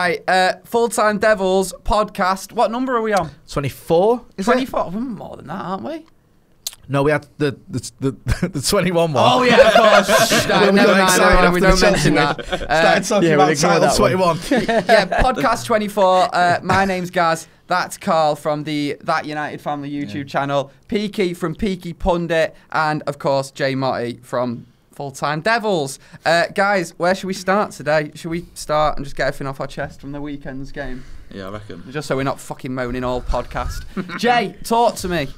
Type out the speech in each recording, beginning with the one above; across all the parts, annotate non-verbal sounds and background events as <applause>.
Right, uh, Full Time Devils podcast. What number are we on? 24? Is it? 24. We're more than that, aren't we? No, we had the the, the, <laughs> the 21 one. Oh, yeah, of course. <laughs> no, we never mind, never mind, we don't mention that. Uh, <laughs> Started talking yeah, about ignore title 21. yeah, podcast 24. Uh, my name's Gaz. That's Karl from the That United Family YouTube channel. Peaky from Peaky Pundit. And, of course, Jay Motty from Full Time Devils. Uh, guys, where should we start today? Should we start and just get everything off our chest from the weekend's game? Yeah, I reckon. Just so we're not fucking moaning all podcast. <laughs> Jay, talk to me.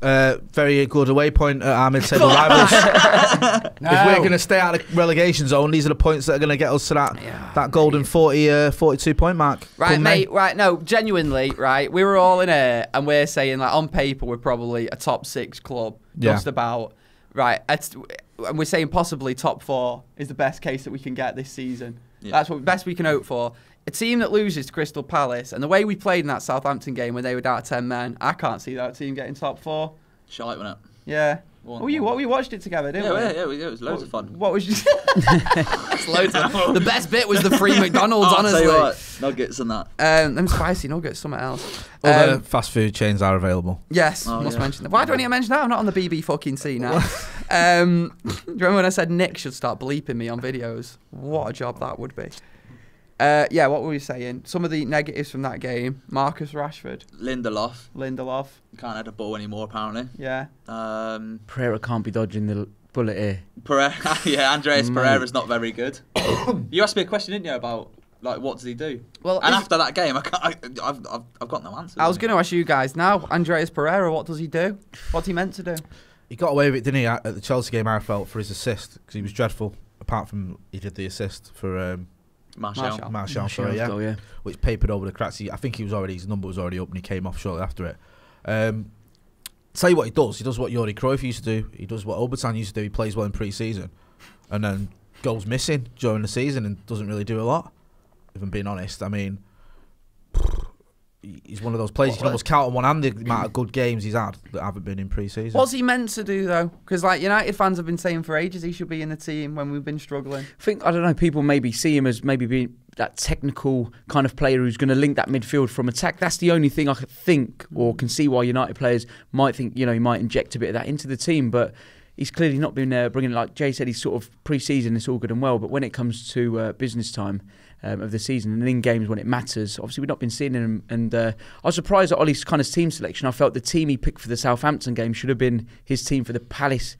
Uh, very good away point at our mid-table <laughs> rivals. If we're going to stay out of the relegation zone, these are the points that are going to get us to that Yeah. that golden 40, uh, 42 point mark. Right, Come May. mate. Right, no, genuinely, right. We were all in here, and we're saying like on paper we're probably a top six club, Yeah. just about. Right, it's, and we're saying possibly top four is the best case that we can get this season. Yeah. That's what best we can hope for. A team that loses to Crystal Palace, and the way we played in that Southampton game when they were down ten men, I can't see that team getting top four. Shite, wasn't Yeah. One- Well, you one. what we watched it together, it? didn't Yeah, we? yeah, yeah, we- it was loads of fun. What was you? <laughs> It's loads of fun. The best bit was the free <laughs> McDonald's, Oh, I'll honestly. tell you what, nuggets and that. Um, them spicy nuggets, something else. Other Um, fast food chains are available. Yes, Oh, must yeah. mention that. Why do I need to mention that? I'm not on the BB fucking C now. <laughs> um, do you remember when I said Nick should start bleeping me on videos? What a job that would be. Uh, yeah, what were we saying? Some of the negatives from that game: Marcus Rashford, Lindelof Lindelof. can't head a ball anymore apparently. Yeah, Um, Pereira can't be dodging the bullet here. Pereira, <laughs> yeah, Andreas Mate. Pereira's not very good. <coughs> you asked me a question, didn't you, about like what does he do? Well, and after that game, I can't, I, I've, I've, I've got no answer. I was going to ask you guys now. Andreas Pereira, what does he do? What's he meant to do? He got away with it, didn't he, at at the Chelsea game? I felt for his assist because he was dreadful. Apart from he did the assist for um, Martial. Martial. Martial, sorry, yeah, Goal, yeah. which papered over the cracks. He, I think he was already his number was already up and he came off shortly after it. Um, tell you what he does. He does what Jordi Cruyff used to do. He does what Obertan used to do. He plays well in pre-season, and then goes missing during the season and doesn't really do a lot. If I'm being honest, I mean, he's one of those players you can Well, almost count on one hand the amount of good games he's had that haven't been in pre-season. What's he meant to do though? Because like United fans have been saying for ages he should be in the team when we've been struggling. I think I don't know. People maybe see him as maybe being that technical kind of player who's going to link that midfield from attack. That's the only thing I could think or can see why United players might think you know he might inject a bit of that into the team, but. He's clearly not been there bringing, like Jay said, he's sort of pre-season, it's all good and well, but when it comes to uh, business time um, of the season and in games when it matters, obviously we've not been seeing him. And uh, I was surprised at Ollie's kind of team selection. I felt the team he picked for the Southampton game should have been his team for the Palace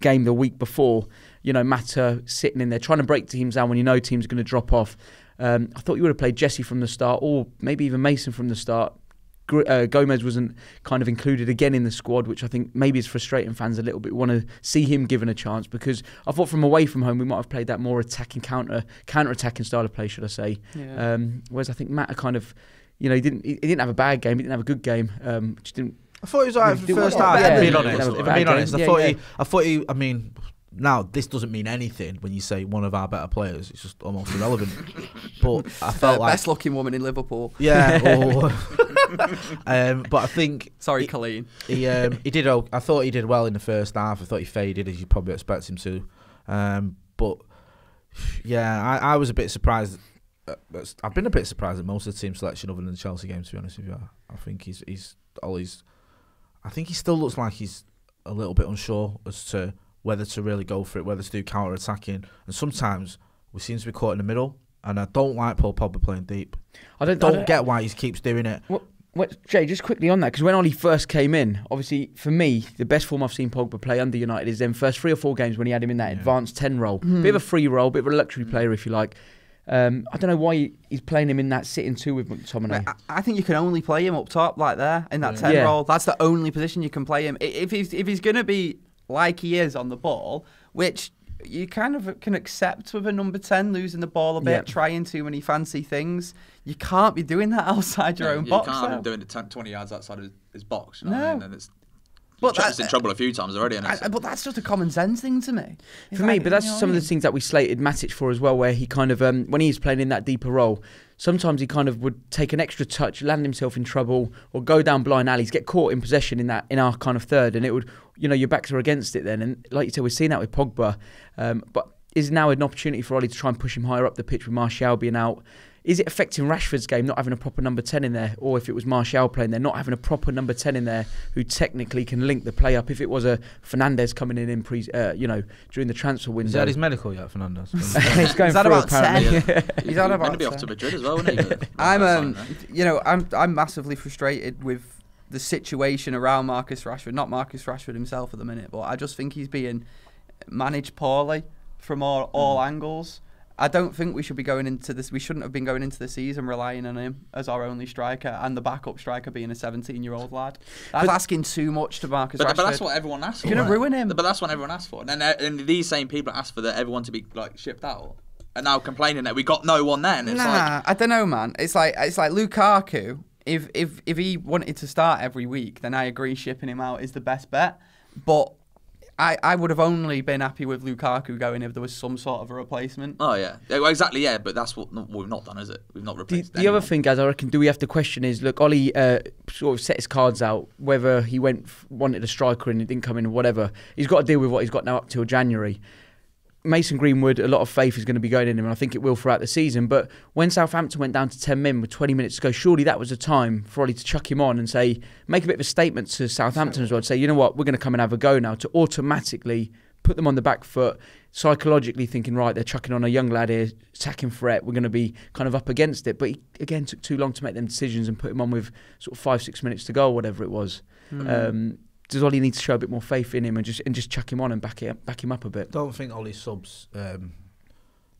game the week before. You know, Mata sitting in there trying to break teams down when you know teams are going to drop off. Um, I thought you would have played Jesse from the start, or maybe even Mason from the start. Gr- Uh, Gomes wasn't kind of included again in the squad, which I think maybe is frustrating fans a little bit. Want to see him given a chance because I thought from away from home we might have played that more attacking counter counter attacking style of play, should I say? Yeah. Um, whereas I think Matt kind of, you know, he didn't he, he didn't have a bad game, he didn't have a good game, um, just didn't I thought he was alright for the first half. Yeah, if I'm being yeah, honest, yeah, if. I'm being honest, I game. thought Yeah, he, I thought he. I mean, now this doesn't mean anything when you say one of our better players. It's just almost irrelevant. but I Uh, felt like, best looking woman in Liverpool. yeah. <laughs> Or, um, but I think Sorry, He- Colleen. he um, he did. I thought he did well in the first half. I thought he faded as you probably expect him to. Um, but yeah, I, I was a bit surprised. uh, uh, I've been a bit surprised at most of the team selection, other than the Chelsea game. To be honest with you, I think he's he's always. I think he still looks like he's a little bit unsure as to whether to really go for it, whether to do counter attacking, and sometimes we seem to be caught in the middle. And I don't like Paul Pogba playing deep. I don't, Don't don't get why he keeps doing it. What, Jay, just quickly on that, because when Ollie first came in, obviously for me, the best form I've seen Pogba play under United is them first three or four games when he had him in that Yeah. advanced 10 role. Hmm. Bit of a free role, bit of a luxury player, if you like. Um, I don't know why he's playing him in that sitting two with McTominay. I, I think you can only play him up top like there in that Yeah. ten Yeah. role. That's the only position you can play him. If he's if he's gonna be like he is on the ball, which you kind of can accept with a number ten losing the ball a bit, Yeah. trying too many fancy things. You can't be doing that <laughs> outside your No, own you box. can't have him doing it 10, 20 yards outside of his box. You know what I No. mean? And it's, But but us that- in trouble a few times already. And it's, I- but that's just a common sense thing to me. It's For me, but that's you know some what of the things that we slated Matic for as well, where he kind of, um, when he's playing in that deeper role, sometimes he kind of would take an extra touch, land himself in trouble, or go down blind alleys, get caught in possession in that in our kind of third, and it would, you know, your backs are against it then. And like you said, we've seen that with Pogba, um, but is now an opportunity for Ollie to try and push him higher up the pitch with Martial being out. is it affecting Rashford's game not having a proper number 10 in there? Or if it was Martial playing there, not having a proper number 10 in there who technically can link the play up? If it was a Fernandes coming in, in pre, uh, you know, during the transfer window. he had his medical yet, Fernandes? <laughs> <laughs> He's going Is that through about apparently. 10? <laughs> He's on Meant about to be off to Madrid as well, isn't he? I'm That's um, you know, I'm I'm massively frustrated with the situation around Marcus Rashford. Not Marcus Rashford himself at the minute, but I just think he's being managed poorly from all, all Mm. angles. I don't think we should be going into this. We shouldn't have been going into the season relying on him as our only striker and the backup striker being a 17-year-old lad. That's But- asking too much to Marcus But, Rashford. but that's what everyone asks for. You're gonna ruin him. But that's what everyone asks for. And then uh, and these same people ask for the, everyone to be like shipped out, and now complaining that we got no one then. It's nah, like I don't know, man. It's like it's like Lukaku. If if if he wanted to start every week, then I agree shipping him out is the best bet. But I I would have only been happy with Lukaku going if there was some sort of a replacement. oh yeah, Yeah, well, exactly yeah. But that's what, what we've not done, is it? We've not The, replaced. the other thing, guys, I reckon, do we have to question is look, Ollie uh, sort of set his cards out whether he went wanted a striker and it didn't come in or whatever. He's got to deal with what he's got now up till January. Mason Greenwood, a lot of faith is going to be going in him, and I think it will throughout the season. But when Southampton went down to 10 men with 20 minutes to go, surely that was the time for Ollie to chuck him on and say, make a bit of a statement to Southampton as well, to say, you know what, we're going to come and have a go now, to automatically put them on the back foot, psychologically thinking, right, they're chucking on a young lad here, attacking threat, we're going to be kind of up against it. But he, again, took too long to make them decisions and put him on with sort of five, six minutes to go, or whatever it was. Um, does Ollie need to show a bit more faith in him and just and just chuck him on and back it back him up a bit? don't think Ollie's subs um,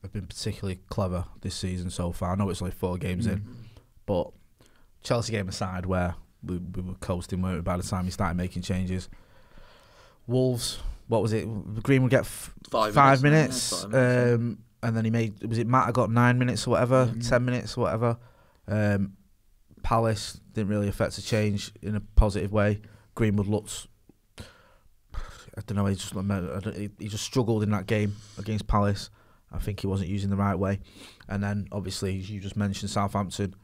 have been particularly clever this season so far. I know it's only four games in, but Chelsea game aside, where we, we were coasting weren't we, by the time he started making changes. Wolves, what was it? Greenwood get f- Five five minutes, minutes, yeah, five minutes, yeah. um, and then he made was it Matt I got nine minutes or whatever, Mhm. ten minutes or whatever. Um, Palace didn't really affect the change in a positive way. Greenwood looked. I don't know. He just he- just struggled in that game against Palace. I think he wasn't using the right way, and then obviously you just mentioned Southampton.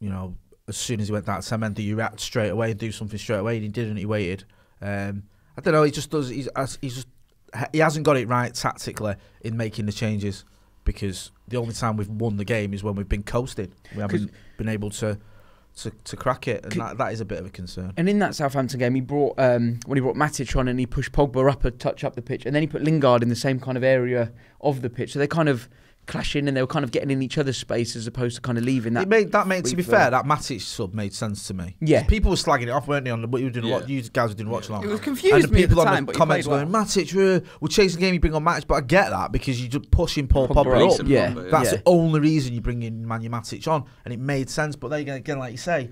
You know, as soon as he went down to Semendy, you react straight away and do something straight away. And he didn't. He waited. Um, I don't know. He just does. He's he's just he hasn't got it right tactically in making the changes because the only time we've won the game is when we've been coasted. We haven't been able to to, to crack it, and that, that is a bit of a concern. And in that Southampton game, he brought um, when he brought Matic on and he pushed Pogba up a touch up the pitch, and then he put Lingard in the same kind of area of the pitch. So they kind of clashing and they were kind of getting in each other's space as opposed to kind of leaving that. it made that made to be fair, that Matic sub made sense to me. Yeah. people were slagging it off, weren't they? On the, but you didn't Yeah. watch. You guys didn't watch Yeah. long. It was and confused the me at the people time, on but the comments played going, well. Matic, uh, we're chasing the game. You bring on Matic, but I get that because you're just pushing Paul Pogba Pogba up, up. yeah. Pogba, That's Yeah. the only reason you bring in Manu Matic on, and it made sense. But then again, again, like you say,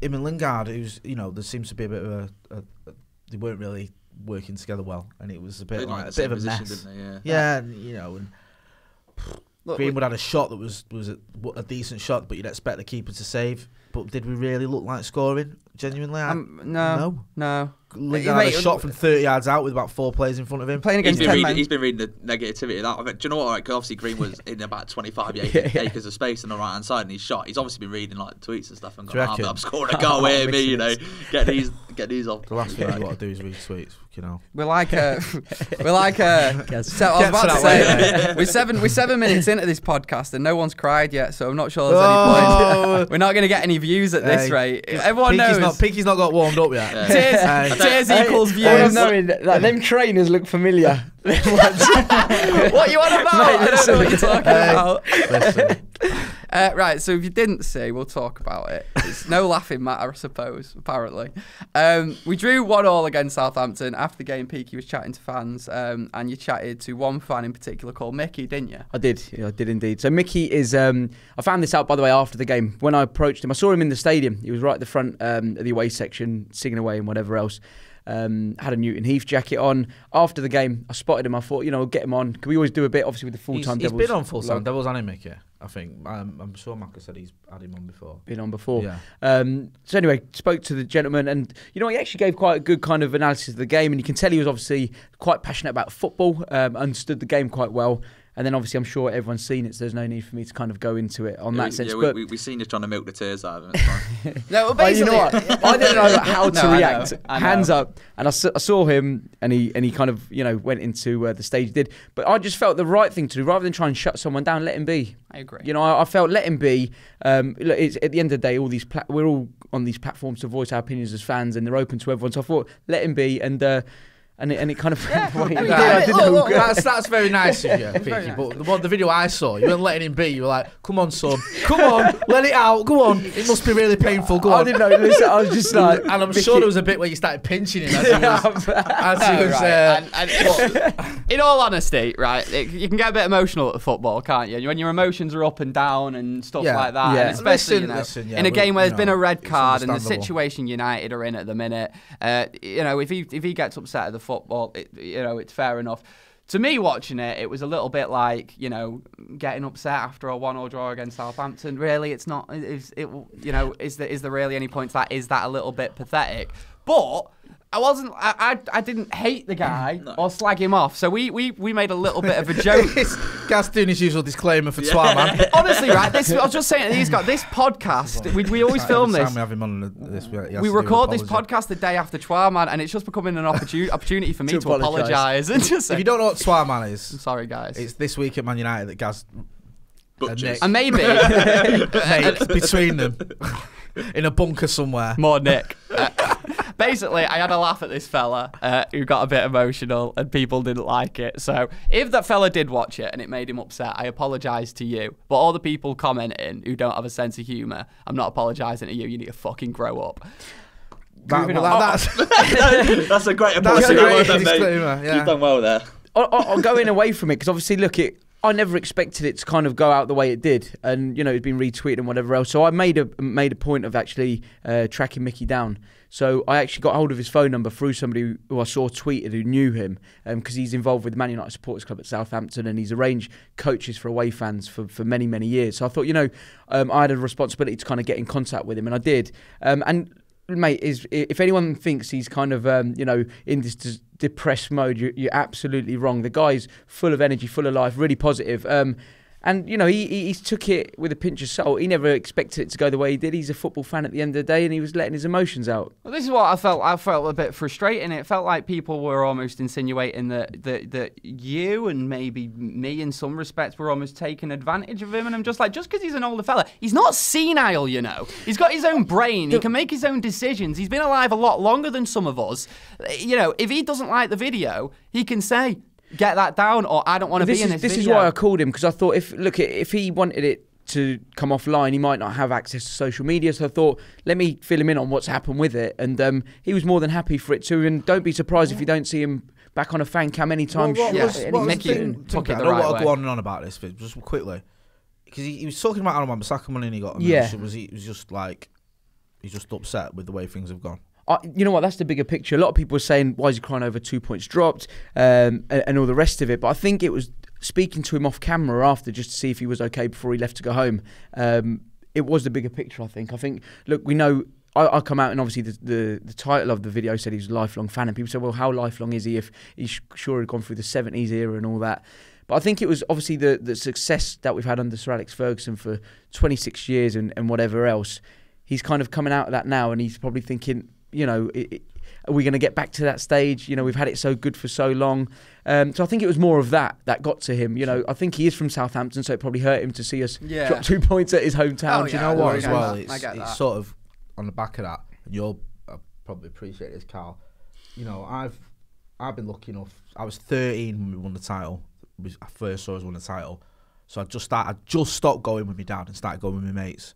him and Lingard, who's you know, there seems to be a bit of a, a, a they weren't really working together well, and it was a They bit like like a bit of a same mess. position, didn't they? Yeah, and, you know, and Look, Greenwood had a shot that was was a, a decent shot, but you'd expect the keeper to save. But did we really look like scoring? Genuinely, I- um, no, no. no. Lingard had a shot from 30 yards out with about four players in front of him. Playing He's against been, ten reading, men. he's been reading the negativity of that. I mean, do you know what? Right, 'cause obviously Green was <laughs> in about 25 acres, Yeah, yeah. acres of space on the right hand side, and he's shot. He's obviously been reading like tweets and stuff and Do you going, "Ah, reckon? "I'm scoring a <laughs> goal here, me, you know, get these, get these off." The last thing you want to do is read tweets, you know. We're like uh, a, <laughs> we're like a. Yes. So I was about to to say we're seven we're seven minutes into this podcast and no one's cried yet, so I'm not sure there's Oh. any point. <laughs> We're not going to get any views at this Hey, rate. Everyone Peaky's knows. not, Peaky's not got warmed up yet. Yeah. tears, Hey. tears Hey, equals all I'm views. knowing, like, them trainers look familiar. <laughs> what you on about? Mate, I don't know what you're talking Hey. about. Listen, Uh, right, so if you didn't see, we'll talk about it. It's no <laughs> laughing matter, I suppose, apparently. Um, we drew one all against Southampton. After the game, Peaky was chatting to fans, um, and you chatted to one fan in particular called Mickey, didn't you? I did, yeah, I did indeed. So Mickey is. Um, I found this out by the way after the game when I approached him. I saw him in the stadium. He was right at the front um, of the away section, singing away and whatever else. Um, had a Newton Heath jacket on. After the game, I spotted him. I thought, you know, get him on. Can we always do a bit, obviously, with the full he's, time he's Devils? been on full time log Devils and him, Mickey. I think. Um, I'm sure Macca said he's had him on before. Been on before. Yeah. Um, so anyway, spoke to the gentleman, and you know he actually gave quite a good kind of analysis of the game, and you can tell he was obviously quite passionate about football, um, understood the game quite well. And then obviously I'm sure everyone's seen it, so there's no need for me to kind of go into it on Yeah, that sense. yeah, but we, we, we've seen you trying to milk the tears out of him. It's fine. <laughs> No, Oh, you know what? I didn't know how <laughs> to No, I react. know, I Hands up, and I saw him, and he and he kind of you know went into uh, the stage he did. But I just felt the right thing to do, rather than try and shut someone down, let him be. I agree. You know, I, I felt let him be. Um, look, it's, at the end of the day, all these pla- we're all on these platforms to voice our opinions as fans, and they're open to everyone. So I thought let him be, and uh, and it, and it kind of <laughs> <laughs> went the way it I mean, did. yeah, I didn't look, know- look, that's that's very nice of you, <laughs> very Peaky. nice. But the, one- the video I saw, you weren't letting him be. You were like, "Come on, son, come on, let it out. Go on. It must be really painful. Go I on." didn't know. Listen, I was just like, and I'm Mickey- sure there was a bit where you started pinching him as he was. as he was right. uh, and, and in all honesty, right, it, you can get a bit emotional at football, can't you? When your emotions are up and down and stuff Yeah. like that. Yeah. And especially, Listen, you know, listen, yeah, in a game where you there's been a red card and the situation United are in at the minute, uh, you know, if he if he gets upset at the football, it, you know, it's fair enough. To me, watching it, it was a little bit like you know getting upset after a one-all draw against Southampton. Really, it's not. Is it? You know, is there is there really any point to that? Is that a little bit pathetic? But I wasn't. I I, I didn't hate the guy No. or slag him off. So we, we we made a little bit of a joke. <laughs> Gaz doing his usual disclaimer for Twat Man. <laughs> Honestly, right? This I was just saying. He's got this podcast. We, we always film this. we have him on this, he has to We record this podcast the day after Twar Man, and it's just becoming an opportunity <laughs> opportunity for me To to, apologise. apologise and just say, If you don't know what Twat Man I'm is, sorry, guys. it's this week at Man United that Gaz Butchers. Nick. and maybe mate, between them in a bunker somewhere. more Nick. Uh, basically, I had a laugh at this fella uh, who got a bit emotional, and people didn't like it. So if that fella did watch it and it made him upset, I apologise to you. But all the people commenting who don't have a sense of humour, I'm not apologising to you. You need to fucking grow up. That, well, on. that's, <laughs> That's a great that's apology. a Well great done, mate. disclaimer. Yeah. You've done well there. I, I, I'm going away from it because obviously, look, it. I never expected it to kind of go out the way it did, and you know, it's been retweeted and whatever else. So I made a made a point of actually uh, tracking Mickey down. So I actually got hold of his phone number through somebody who, I saw tweeted who knew him, because he's involved with the Man United Supporters Club at Southampton, and he's arranged coaches for away fans for, for many many years. So I thought, you know, um, I had a responsibility to kind of get in contact with him, and I did. Um, and mate, is if anyone thinks he's kind of um, you know in this depressed mode, you're, you're absolutely wrong. The guy's full of energy, full of life, really positive. Um, and you know he, he he took it with a pinch of salt. He never expected it to go the way he did. He's a football fan at the end of the day, and he was letting his emotions out. Well, this is what I felt. I felt a bit frustrating. It felt like people were almost insinuating that that, that you and maybe me, in some respects, were almost taking advantage of him. And I'm just like, just because he's an older fella, he's not senile, you know. He's got his own brain. He can make his own decisions. He's been alive a lot longer than some of us. You know, if he doesn't like the video, he can say, "Get that down," or "I don't want to this be in is, this." this is why I called him because I thought if look if he wanted it to come offline, he might not have access to social media. So I thought, let me fill him in on what's happened with it, and um, he was more than happy for it too. And don't be surprised if you don't see him back on a fan cam anytime. Well, what Yeah, was, what was Mickey the thing, took it I don't right want way. to go on and on about this, but just quickly, because he, he was talking about Aaron Wan-Bissaka money and he got a Yeah. Was he he was just like he's just upset with the way things have gone? I, you know what? That's the bigger picture. A lot of people are saying, "Why is he crying over two points dropped?" Um, and, and all the rest of it. But I think it was speaking to him off camera after just to see if he was okay before he left to go home. Um, it was the bigger picture. I think. I think. Look, we know. I, I come out and obviously the, the the title of the video said he's a lifelong fan, and people say, "Well, how lifelong is he if he's sure had gone through the '70s era and all that?" But I think it was obviously the, the success that we've had under Sir Alex Ferguson for 26 years and, and whatever else. He's kind of coming out of that now, and he's probably thinking, you know, i i are we going to get back to that stage? You know, we've had it so good for so long. Um, so I think it was more of that that got to him. You know, I think he is from Southampton, so it probably hurt him to see us Yeah. drop two points at his hometown. Oh, Do you know what? as well, that. it's, it's sort of on the back of that, and you'll uh, probably appreciate this, Karl. You know, I've I've been lucky enough. I was 13 when we won the title. I first saw us win the title, so I just started. I just stopped going with my dad and started going with my mates.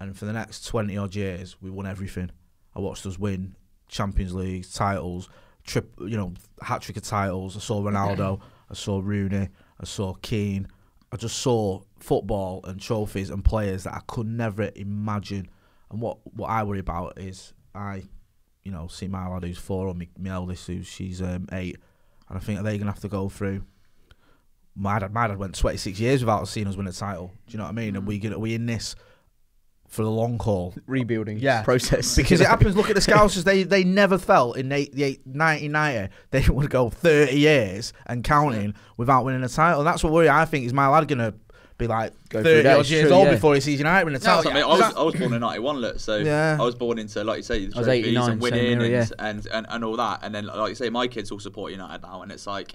And for the next 20 odd years, we won everything. I watched us win Champions League titles, trip, you know, hat trick of titles. I saw Ronaldo, I saw Rooney, I saw Keane. I just saw football and trophies and players that I could never imagine. And what, what I worry about is I, you know, see my lad who's four or my, my eldest who's she's um, eight, and I think are they're gonna have to go through. My dad, my dad went 26 years without seeing us win a title. Do you know what I mean? And we get, we in this for the long haul. rebuilding Yeah. process. Because it happens. Look at the Scousers. <laughs> They they never felt in eight, the eight, 1990 they <laughs> would go 30 years and counting without winning a title. And that's what worry. I think is my lad gonna be like Go through 30 that, odd years true, old yeah. before he sees United win a title. I, mean, I was I was born in '91, look. So Yeah. I was born into like you say the trophies and same winning era, and, and, and and all that. And then like you say, my kids all support United now, and it's like.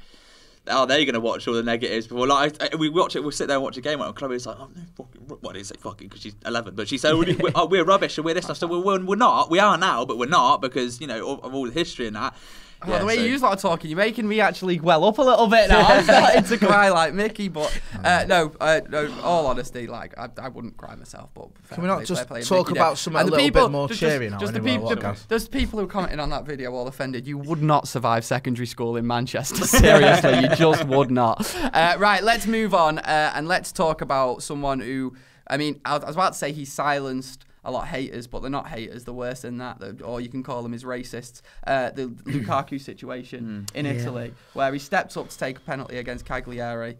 Oh, they're gonna watch all the negatives before. Like I, we watch it, we'll sit there and watch a game. And Chloe's like, "Oh no, fucking!" Didn't say fucking because she's 11, but she said, "We're, we're, oh, we're rubbish and we're this." And said, well, we're, "We're not. We are now, but we're not because you know of, of all the history and that." Oh, Yeah, the way so- you lot are talking, you're making me actually well up a little bit now. I'm starting to cry like Mickey, but uh, no, uh, no. All honesty, like I, I wouldn't cry myself. But Can we not play, just play, talk Mickey about something a little people- bit more just- cheery just, now Just the, anyway, people, the, guys? those people who commented on that video all offended. You would not survive secondary school in Manchester. <laughs> Seriously, you just would not. Uh, right, let's move on uh, and let's talk about someone who. I mean, I was about to say he silenced a lot of haters, but they're not haters. They're worse than that. They're- or you can call them as racists. Uh, the <coughs> Lukaku situation in Yeah. Italy, where he steps up to take a penalty against Cagliari,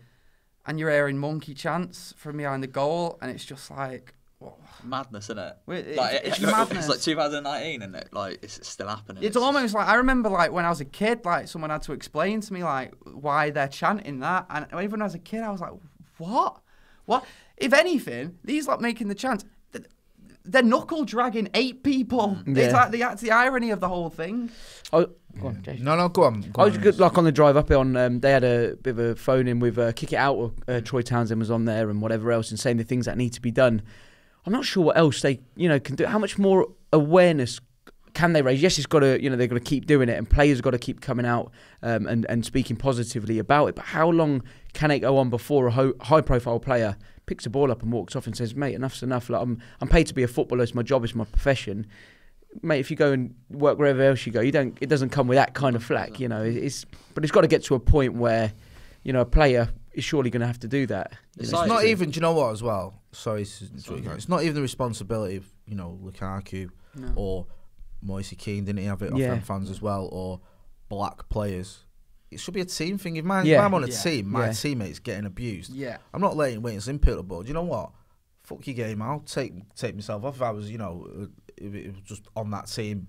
and you're hearing monkey chants from behind the goal, and it's just like, what? Madness, isn't it? Well, it- like, it's it- it's madness. like 2019, and it like it's still happening. It's almost like I remember like when I was a kid, like someone had to explain to me like why they're chanting that, and even as a kid, I was like, what, what? If anything, these like making the chant. Th- They're knuckle dragging eight people. It's like the, that's the irony of the whole thing. Oh, go on, Jason. No, no, go on. Go I was on, good, like on the drive up on. Um, they had a bit of a phone in with uh, kick it out. Uh, Troy Townsend was on there and whatever else, and saying the things that need to be done. I'm not sure what else they, you know, can do. How much more awareness can they raise? Yes, it's got to, you know, they've got to keep doing it, and players have got to keep coming out um, and and speaking positively about it. But how long can it go on before a ho- high profile player picks a ball up and walks off and says, "Mate, enough's enough. Like, I'm I'm paid to be a footballer. It's my job. It's my profession." Mate, if you go and work wherever else you go, you don't. It doesn't come with that kind of flack, you know. It's but it's got to get to a point where, you know, a player is surely going to have to do that. It's know. Not even. Do you know what? As well. Sorry, s- it's not even the responsibility of you know Lukaku No. or Moise Kean. Didn't he have it off Yeah. fans as well, or black players? It should be a team thing. If, my, Yeah. if I'm on a Yeah. team, my Yeah. teammate's getting abused. Yeah. I'm not letting waiting some ball. Do you know what? Fuck your game. I'll take take myself off if I was, you know, uh, if it was just on that team.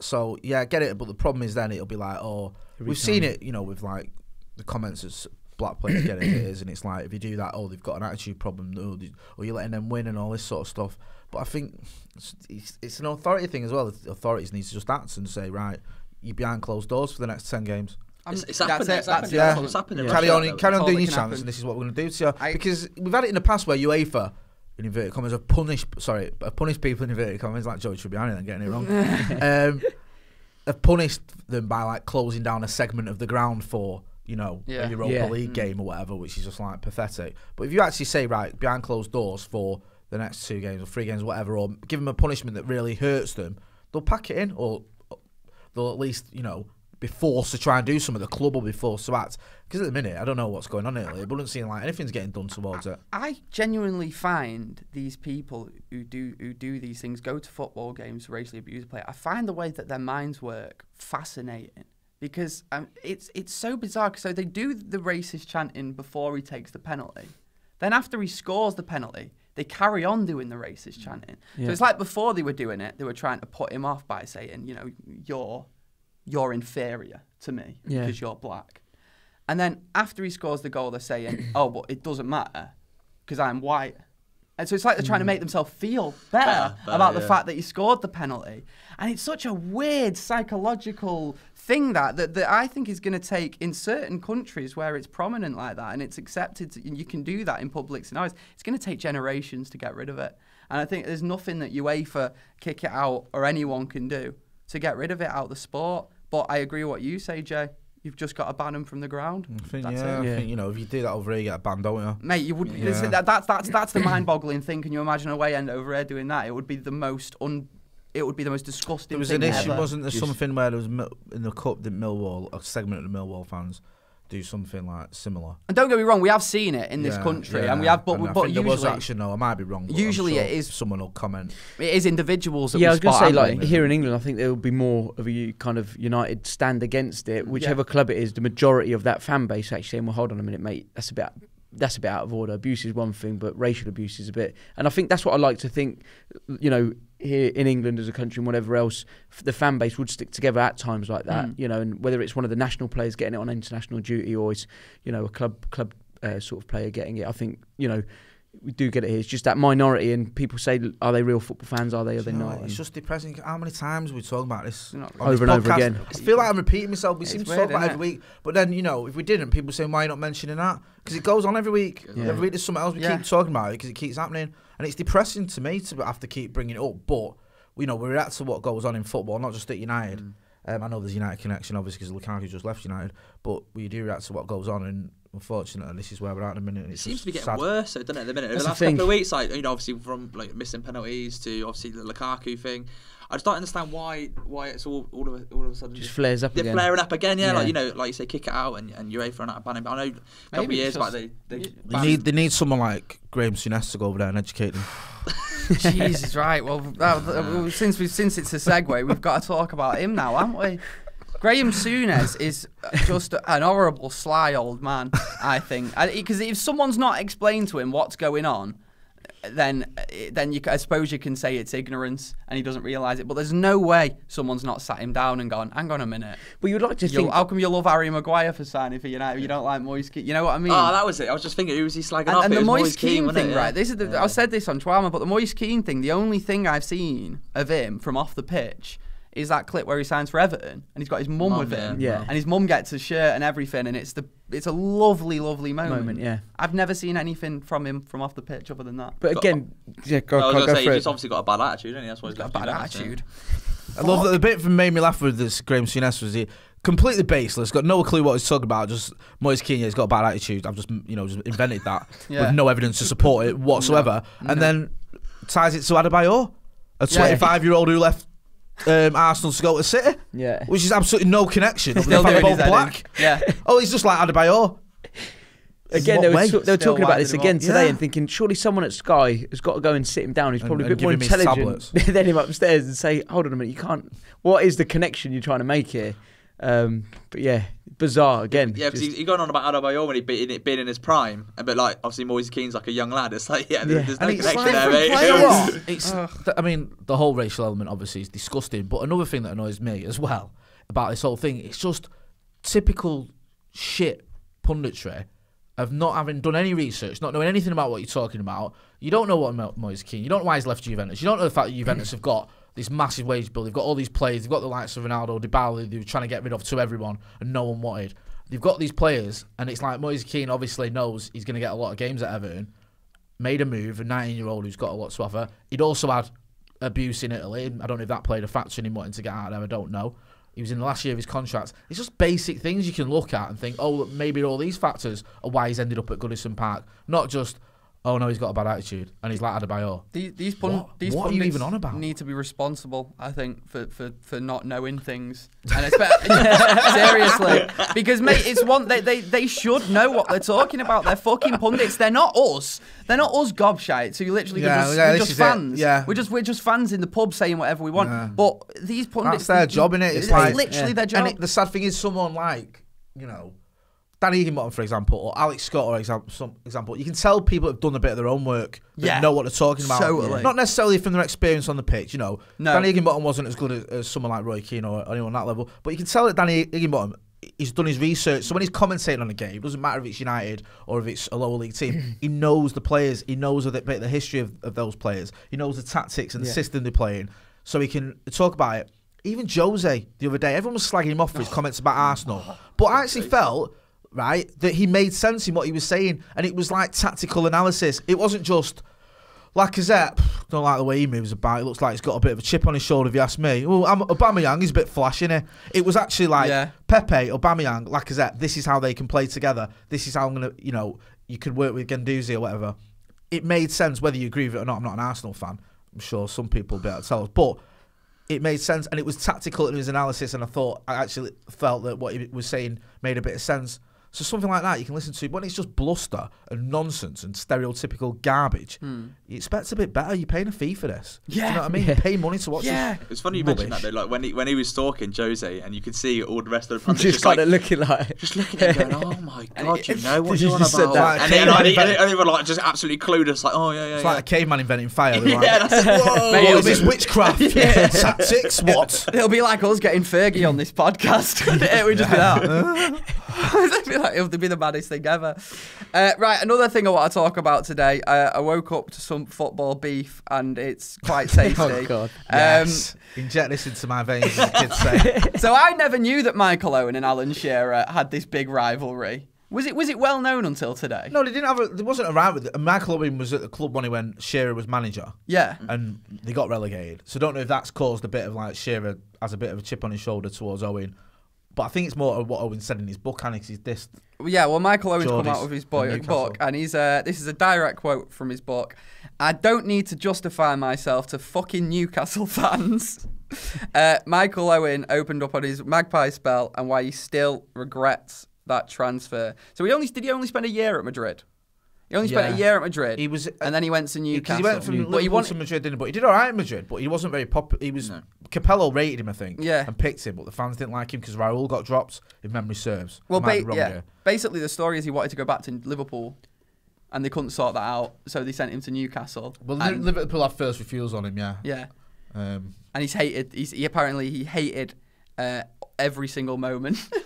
So yeah, I get it. But the problem is then it'll be like, oh, Every we've seen it, you know, with like the comments as black players get it, it is, and it's like if you do that, oh, they've got an attitude problem, or, they- or you're letting them win and all this sort of stuff. But I think it's, it's, it's an authority thing as well. The authorities need to just act and say, right, you're behind closed doors for the next ten games. It's, it's that's it, It's that's happened. it. Yeah. That's what's happened in Carry on, though. carry on doing that your chance, and this is what we're going to do to you. I- because we've had it in the past where UEFA, in inverted commas, have punished, sorry, have punished people in inverted commas, like George should Tribbiani, then getting it wrong, <laughs> um, have punished them by like closing down a segment of the ground for, you know, Yeah. a Europa Yeah. League Mm. game or whatever, which is just like pathetic. But if you actually say, right, behind closed doors for the next two games or three games or whatever, or give them a punishment that really hurts them, they'll pack it in, or they'll at least, you know, be forced to try and do something. The club will be forced to act. Because at the minute, I don't know what's going on in Italy. It doesn't seem like anything's getting done towards it. I genuinely find these people who do who do these things, go to football games, racially abuse a player. I find the way that their minds work fascinating because um, it's it's so bizarre. So they do the racist chanting before he takes the penalty, then after he scores the penalty, they carry on doing the racist chanting. Yeah. So it's like before they were doing it, they were trying to put him off by saying, you know, you're you're inferior to me Yeah. because you're black. And then after he scores the goal, they're saying, <coughs> "Oh, but it doesn't matter because I'm white." And so it's like they're trying to make mm. themselves feel better, Better, better, about the fact that he scored the penalty. And it's such a weird psychological thing that that, that I think is going to take in certain countries where it's prominent like that and it's accepted to, and you can do that in public scenarios. It's going to take generations to get rid of it. And I think there's nothing that UEFA kick it out or anyone can do to get rid of it out of the sport. But I agree with what you say, Jay. You've just got to ban them from the ground. I think, That's yeah, it. I Yeah. think, you know, if you do that over here, you get banned, don't you? Mate, you would. Yeah. listen, That, that's that's that's the mind-boggling thing. Can you imagine a way end over here doing that? It would be the most un. It would be the most disgusting. There was thing an issue, ever. wasn't there? Just- Something where there was in the cup, did Millwall a segment of the Millwall fans do something like similar? And don't get me wrong, we have seen it in this Yeah, country, yeah. and we have. But, And I but think there usually, was action. No, I might be wrong. but I'm usually sure it is- Someone will comment. it is individuals. That yeah, I was going to say, like we? here in England, I think there will be more of a u- kind of united stand against it. Whichever club it is, the majority of that fan base actually saying, "Well, hold on a minute, mate, that's a bit that's a bit out of order. Abuse is one thing, but racial abuse is a bit. And I think that's what I like to think. You know, here in England as a country and whatever else, the fan base would stick together at times like that. Mm. You know, and whether it's one of the national players getting it on international duty or it's you know a club club uh, sort of player getting it, I think you know we do get it here. It's just that minority, and people say, are they real football fans? Are they? Are they you know not? It's just depressing. How many times we talk about this? On this Over and over again. I feel like I'm repeating myself. We It's seem to weird, talk about it every week, but then you know, if we didn't, people say, why are you not mentioning that? Because it goes on every week. Yeah. Every week there's something else we Yeah. keep talking about it because it keeps happening, and it's depressing to me to have to keep bringing it up. But you know, we react to what goes on in football, not just at United. Mm. Um, I know there's United connection, obviously, because Lukaku just left United, but we do react to what goes on, and unfortunately, this is where we're at in a minute. and It It's seems to be getting sad. worse, though, doesn't it? At the minute, over That's the the last couple of weeks, like you know, obviously from like missing penalties to obviously the Lukaku thing. I just don't understand why why it's all all of a, all of a sudden just just flares up they're again. flaring up again. Yeah, Yeah. like you know, like you say, kick it out and and UEFA are not banning. But I know a couple of Maybe years it's back they they They banned- need, they need someone like Graham Souness to go over there and educate them. <laughs> Jesus, right. Well, that, that- well, since we since it's a segue, we've got to talk about him now, haven't we? Graham Souness is just an horrible, sly old man. I think because if someone's not explained to him what's going on, then then you, I suppose you can say it's ignorance and he doesn't realise it. But there's no way someone's not sat him down and gone, "Hang on a minute, But you'd like to You'll- think. how come you love Harry Maguire for signing for United? You don't like Moise Kean? You know what I mean?" Oh, that was it. I was just thinking, who was he slagging and, off? and It the was Moise Kean wasn't thing, Yeah. right? This is the, Yeah. I said this on Trauma, but the Moise Kean thing, the only thing I've seen of him from off the pitch is that clip where he signs for Everton and he's got his mum Mum, with him, Yeah. and his mum gets a shirt and everything, and it's the it's a lovely, lovely moment. Moment, yeah. I've never seen anything from him from off the pitch other than that. But again, yeah, go, I was go, go say, for he's it. just obviously got a bad attitude, hasn't he? That's why He's he's got a bad attitude. I love that the bit that made me laugh with this Graham Souness was he completely baseless, got no clue what he's talking about. Just Moise Kean, he's got a bad attitude. I've just you know just invented that <laughs> Yeah. with no evidence to support it whatsoever, and then ties it to Adebayor, a Yeah. 25 year old who left um, Arsenal to go to City, yeah. which is absolutely no connection. other Still than doing they're both head in. black. Yeah. <laughs> Oh, he's just like Adebayor. Again, they were, way? they were talking about this again up. today Yeah. and thinking, surely someone at Sky has got to go and sit him down who's And- probably a bit more give him his intelligent <laughs> than him upstairs and say, hold on a minute, you can't. What is the connection you're trying to make here? Um, but yeah, bizarre again. Yeah, because just- he's he going on about Adebayor when he'd been, in- been in his prime, but like obviously Moise Kean's like a young lad. It's like yeah, Yeah. there's, there's no And it's connection there, mate. You know players. <laughs> what? It's, I mean, the whole racial element obviously is disgusting. But another thing that annoys me as well about this whole thing, it's just typical shit punditry of not having done any research, not knowing anything about what you're talking about. You don't know what Mo- Moise Kean. You don't know why he's left Juventus. You don't know the fact that Juventus have got this massive wage bill. They've got all these players. They've got the likes of Ronaldo, Dybala. They were trying to get rid of to everyone, and no one wanted. They've got these players, and it's like Moise Kean obviously knows he's going to get a lot of games at Everton made a move, a 19 year old who's got a lot to offer. He'd also had abuse in Italy. I don't know if that played a factor in him wanting to get out of there. I don't know. He was in the last year of his contract. It's just basic things you can look at and think, oh, maybe all these factors are why he's ended up at Goodison Park. Not just, oh no, he's got a bad attitude and he's like Adebayor. These these, pun- What? these What are you even on about? need to be responsible, I think, for, for, for not knowing things. And espe- <laughs> seriously, because mate, it's one they, they they should know what they're talking about. They're fucking pundits. They're not us. They're not us gobshites So you literally Yeah, just, yeah, we're just is it. fans. Yeah. we're just we're just fans in the pub saying whatever we want. Yeah. But these pundits, That's their job, innit? It's It's like- literally their job. And it, the sad thing is, someone like, you know, Danny Higginbotham, for example, or Alex Scott, or example, some example, you can tell people have done a bit of their own work, Yeah. know what they're talking about. Totally. Not necessarily from their experience on the pitch, you know. No. Danny Higginbotham wasn't as good as, as someone like Roy Keane or anyone on that level, but you can tell that Danny Higginbotham, he's done his research. So when he's commentating on a game, it doesn't matter if it's United or if it's a lower league team, <laughs> he knows the players, he knows a bit the history of, of those players, he knows the tactics and the Yeah. system they're playing, so he can talk about it. Even Jose the other day, everyone was slagging him off for his <sighs> comments about Arsenal, <sighs> but I actually felt right that he made sense in what he was saying, and it was like tactical analysis. It wasn't just. Lacazette, don't like the way he moves about. It looks like he's got a bit of a chip on his shoulder, if you ask me. Well, I'm, Aubameyang, he's a bit flash, is It was actually like Yeah. Pepe, Aubameyang, Lacazette. This is how they can play together. This is how I'm gonna, you know, you could work with Guendouzi or whatever. It made sense whether you agree with it or not. I'm not an Arsenal fan. I'm sure some people will be able to tell us, but it made sense and it was tactical in his analysis. And I thought I actually felt that what he was saying made a bit of sense. So something like that you can listen to. When it's just bluster and nonsense and stereotypical garbage, hmm. you expect a bit better. You're paying a fee for this. Do you Yeah. know what I mean? Yeah. You pay money to watch Yeah. this. It's funny you mentioned that though. Like when he when he was talking Jose, and you could see all the rest of the <laughs> pundits just just, kind like of looking like. <laughs> just looking at him, going, "Oh my <laughs> god, you know what You you're on just said about?" that. And, then, Like, and, he- and, they were like just absolutely clueless, like, "Oh yeah, yeah, It's yeah." like a caveman inventing fire. They're like, yeah, that's it. Whoa. Mate, it What was this witchcraft? Tactics? What? It'll be like us getting Fergie on this podcast. it would just be that. <laughs> Be it'll be the maddest thing ever. Uh, right, another thing I want to talk about today. Uh, I woke up to some football beef, and it's quite <laughs> tasty. Oh God. Um, Yes. Inject this into my veins, as kids say. <laughs> so I never knew that Michael Owen and Alan Shearer had this big rivalry. Was it was it well known until today? No, they didn't have. A, there wasn't a with Michael Owen was at the club when he went. Shearer was manager, Yeah. and they got relegated. So don't know if that's caused a bit of like Shearer has a bit of a chip on his shoulder towards Owen. But I think it's more of what Owen said in his book, and he's this. Yeah, well, Michael Owen's come out with his boy, Newcastle. book, and he's uh, this is a direct quote from his book. I don't need to justify myself to fucking Newcastle <laughs> fans. <laughs> uh, Michael Owen opened up on his Magpie spell and why he still regrets that transfer. So he only did he only spend a year at Madrid? He only spent a year at Madrid. He was, and then he went to because Newcastle. he went from but Liverpool he wanted, to Madrid, didn't he? But he did all right in Madrid, but he wasn't very popular. He was No. Capello rated him, I think, Yeah. and picked him, but the fans didn't like him because Raul got dropped. If memory serves, Well, ba- yeah. here. Basically, the story is he wanted to go back to Liverpool, and they couldn't sort that out, so they sent him to Newcastle. Well, and, Liverpool had first refusal on him, yeah. yeah, Um, and he's hated. He's, he apparently he hated uh, every single moment. <laughs>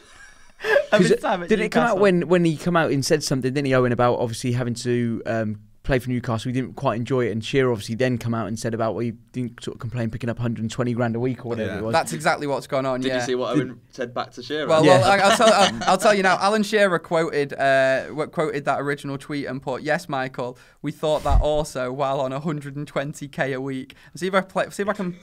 of 'Cause his it- time at did it come out when when he come out and said something? Didn't he, Owen, about obviously having to um, play for Newcastle? He didn't quite enjoy it, and Shearer obviously then come out and said about well, he didn't sort of complain picking up 120 grand a week or whatever Yeah. it was. That's exactly what's gone on. Did yeah. you see what Owen said back to Shearer? Well, Yeah. well, I- I'll tell, I'll, <laughs> I'll tell you now. Alan Shearer quoted uh, quoted that original tweet and put, "Yes, Michael, we thought that also while on 120k a week." See if I play, see if I can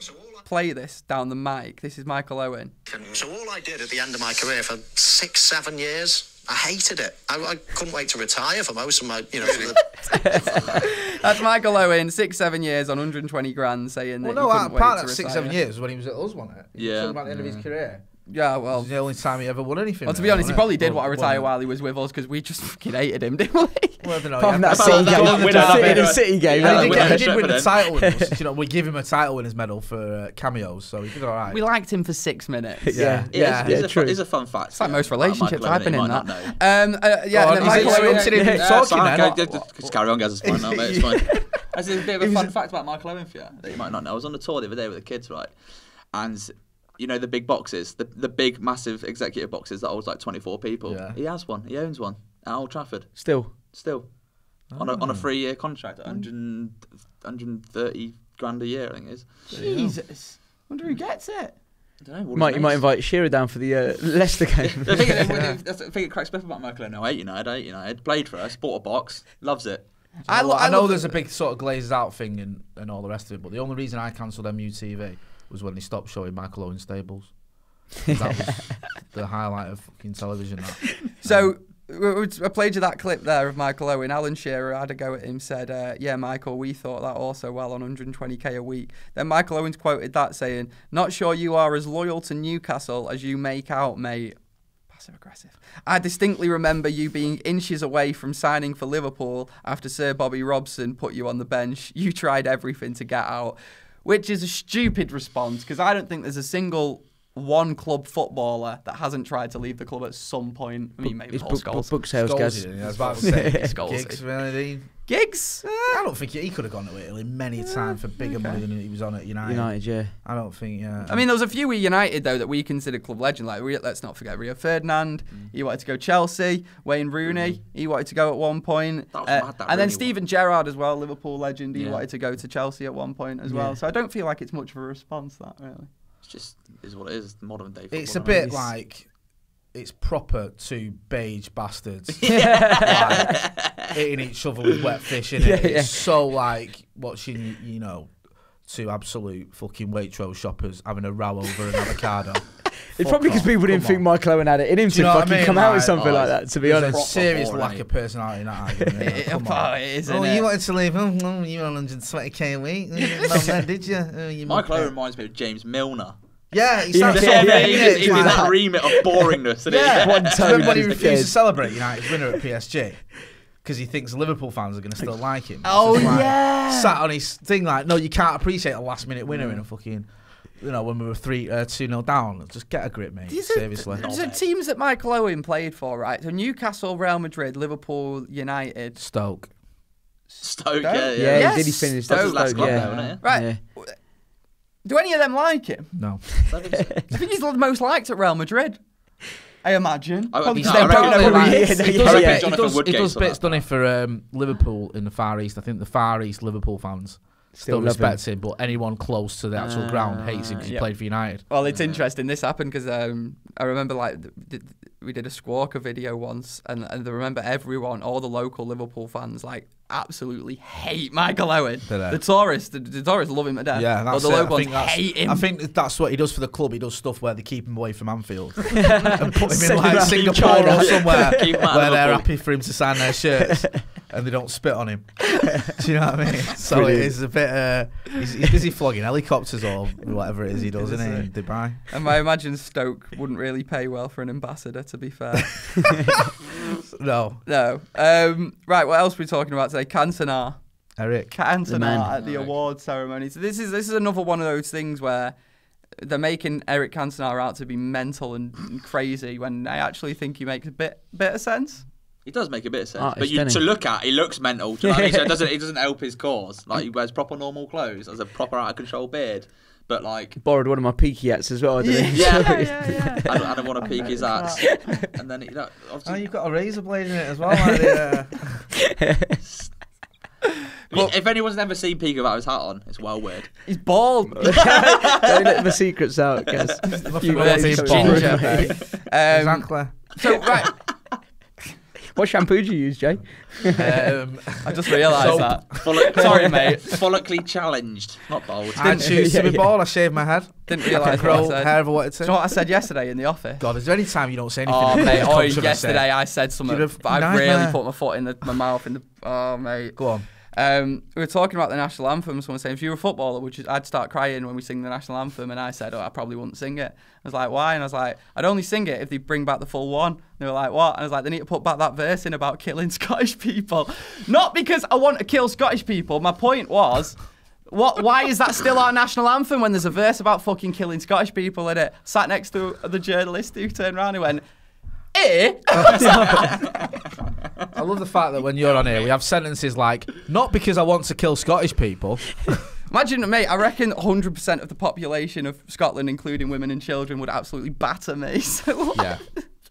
play this down the mic. This is Michael Owen. So all I did at the end of my career for six, seven years, I hated it. I, I couldn't wait to retire for most of my, you know, the, <laughs> That's Michael Owen, six, seven years on 120 grand, saying that well, he no, couldn't part wait of to that six, seven years was when he was at us, wasn't it? He was Yeah. talking about the end of his career. Yeah, It well, was the only time he ever won anything. well, to be honest, he probably it? did Well, want to retire well, while he was with us because we just <laughs> fucking hated him, didn't we? Well, I don't know. Apart from yeah. that Well, City that- game, that winner, that City- the. City game. Yeah, he did, he did win the <laughs> title with. You know, we give him a title winners medal for uh, cameos, so he did all right. We liked him for six minutes. Yeah. It is- yeah, it's, yeah, a, true. fun, it's a fun fact. It's like most relationships. I've been in that. Um, uh, yeah, Go and on, then he's Michael like- Owen. Did he- Yeah, talking fine, then, go- what- just- just carry on, guys. It's fine now, mate. It's fine. <laughs> That's a bit of a fun fact about Michael Owen for you that you might not know. I was on the tour the other day with the kids, right? And you know the big boxes, the the big massive executive boxes that holds like 24 people. Yeah. He has one. He owns one at Old Trafford. Still. Still. On a, on Oh. a three year contract, 100, 130 grand a year, I think it is. Jesus. wonder who gets it. I don't know. what Might his you might invite Shearer down for the uh, <laughs> Leicester game. The thing, <laughs> that's the thing that cracks me up about Michael Owen. No, 8 United, 8 United. Played for us, bought a box, loves it. I, I, lo- I, I know there's the- a big sort of glazed out thing and, and all the rest of it, but the only reason I cancelled MUTV was when they stopped showing Michael Owen Stables. That was <laughs> the highlight of fucking television. That. So w- I played you that clip there of Michael Owen. Alan Shearer had a go at him, said, uh, "Yeah, Michael, we thought that also well on 120k a week." Then Michael Owens quoted that saying, "Not sure you are as loyal to Newcastle as you make out, mate." Passive aggressive. I distinctly remember you being inches away from signing for Liverpool after Sir Bobby Robson put you on the bench. You tried everything to get out, which is a stupid response because I don't think there's a single one club footballer that hasn't tried to leave the club at some point. I mean, maybe It's Paul book, Scholes. book, book sales, guys. Scholesy, I was about to say. <laughs> Scholesy. Really. Gigs? I don't think he, he could have gone to Italy many times for bigger money than he was on at United. United, yeah. I don't think. Yeah. I mean, there was a few with United though that we consider club legend. Like, let's not forget Rio Ferdinand. He wanted to go Chelsea. Wayne Rooney. He wanted to go at one point. That was Uh, mad, that and then Rooney Steven Gerrard as well, Liverpool legend. He Yeah. wanted to go to Chelsea at one point as well. So I don't feel like it's much of a response. That really. It's just is what it is. Modern day. Football, it's a bit it? like it's proper two beige bastards <laughs> like, hitting each other with wet fish in it. Yeah, it's so like watching you know two absolute fucking Waitrose shoppers having a row over an avocado. It's probably because people didn't come think. Michael Owen had it in him to you know what I fucking mean? come out with something oh, like that. To be honest, a serious lack <laughs> ain't of personality in that argument. you come Oh, <laughs> on. it is, Oh, isn't you it? wanted to leave? Oh, no, mm, you were on 120k a week. You didn't that, did you? <laughs> Oh, you Michael. Owen reminds me of James Milner. Yeah, he Yeah, sounds yeah, so yeah, he's, he's in Like- that remit of boringness. Yeah, he? One Do remember when he refused to celebrate United's winner at PSG because he thinks Liverpool fans are going to still like him. Oh, just like, yeah. sat on his thing like, no, you can't appreciate a last minute winner in a fucking, you know, when we were three uh, two 0 down. Just get a grip, mate. These are, Seriously. these are teams that Michael Owen played for, right? So Newcastle, Real Madrid, Liverpool, United. Stoke. Stoke, yeah, yeah. Yeah, Yes, did he finish Stoke. That's his last Stoke, club yeah. now, isn't it? Right. Yeah. Do any of them like him? No. <laughs> I think he's the most liked at Real Madrid. I imagine. I- Probably no, I reckon back they like- every Yeah, year. no, He does, I reckon yeah. he does, he does bits, that. done it for um, Liverpool in the Far East. I think the Far East Liverpool fans still, love respect him. but anyone close to the actual ground hates him because he yeah. played for United. Well, it's interesting. This happened because um, I remember like th- th- we did a Squawker video once, and, and I remember everyone, all the local Liverpool fans, like absolutely hate Michael Owen. The tourists, the, the tourists love him to death. Yeah, but that's the it. I think that's, hate him. I think that's what he does for the club. He does stuff where they keep him away from Anfield <laughs> and put him in like in Singapore or somewhere <laughs> Keep him out of where they're happy for him to sign their shirts <laughs> and they don't spit on him. Do you know what I mean? So Brilliant. it is a bit. Uh, he's, he's busy flogging helicopters or whatever it is he does, isn't he? In Dubai. and I imagine Stoke wouldn't really pay well for an ambassador, to be fair. No, no. Um, right, what else are we talking about today? Cantona. Eric. Cantona man. at the Right. award ceremony. So this is this is another one of those things where they're making Eric Cantona out to be mental and, and <sighs> crazy when I actually think he makes a bit bit of sense. He does make a bit of sense, Ah, but it's you, to look at, he looks mental. Do you know what I mean? So it <laughs> doesn't, it doesn't help his cause. Like he wears proper normal clothes, has a proper out of control beard, but like Borrowed one of my peaky hats as well. Didn't he? Yeah. yeah, <laughs> yeah, yeah. <laughs> I don't, I don't want to peek his ass. And then you know, Oh, obviously, you've got a razor blade in it as well. Like <laughs> the, I mean, if anyone's never seen Peek without his hat on, it's well weird. He's bald. Don't let the secrets out, guys. nothing Well, wrong with he's being bald. ginger. Um, exactly. so right, What shampoo do you use, Jay? Um, <laughs> I just realised Soap. that. Follic- <laughs> Sorry, mate. Follically challenged, not bold. I choose to be yeah. bald. I shaved my head. Didn't I realise can what I grow said. hair if I wanted Do you to. know what I said yesterday in the office? God, is there any time you don't say anything? Oh mate, oh, yesterday I said something, have but I really put my foot in the, my mouth in the. Oh mate. Go on. Um, we were talking about the national anthem. Someone saying, if you were a footballer, I'd start crying when we sing the national anthem. And I said, oh, I probably wouldn't sing it. I was like, why? And I was like, I'd only sing it if they bring back the full one. And they were like, what? And I was like, they need to put back that verse in about killing <laughs> Scottish people. Not because I want to kill Scottish people. My point was, what? Why is that still our national anthem when there's a verse about fucking killing Scottish people in it? Sat next to the journalist who turned around and went, eh? <laughs> I love the fact that when you're on here, we have sentences like, not because I want to kill Scottish people. <laughs> Imagine, mate, I reckon 100% of the population of Scotland, including women and children, would absolutely batter me. <laughs> So Yeah.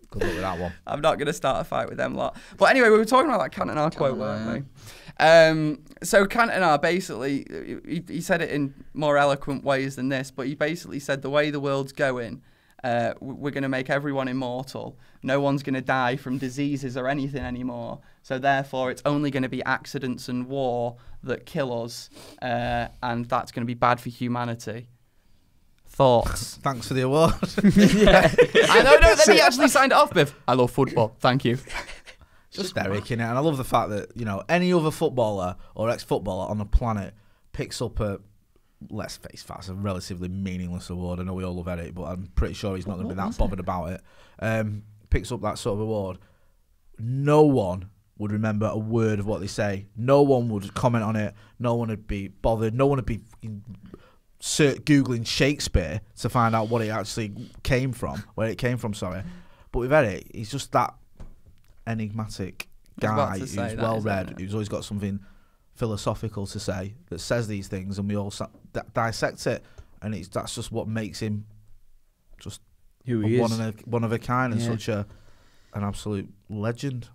Good luck with that one. I'm not going to start a fight with them lot. But anyway, we were talking about that Cantona quote, weren't we? Um, so Cantona basically, he, he said it in more eloquent ways than this, but he basically said the way the world's going, uh, we're going to make everyone immortal. No one's going to die from diseases or anything anymore. So therefore, it's only going to be accidents and war that kill us, uh, and that's going to be bad for humanity. Thoughts? <laughs> Thanks for the award. <laughs> I know, no, then he <laughs> actually signed it off with, I love football, thank you. Just Eric in it, and I love the fact that you know any other footballer or ex-footballer on the planet picks up a. Let's face facts, a relatively meaningless award. I know we all love Eric, but I'm pretty sure he's not going to be that bothered about it. Um, picks up that sort of award. No one would remember a word of what they say. No one would comment on it. No one would be bothered. No one would be googling Shakespeare to find out what it actually came from, where it came from. Sorry, but with Eric, he's just that enigmatic I was about guy who's that, well read, it? who's always got something philosophical to say that says these things, and we all sa- di- dissect it, and it's that's just what makes him just Who a he one is. of a one of a kind and Yeah. such a an absolute legend.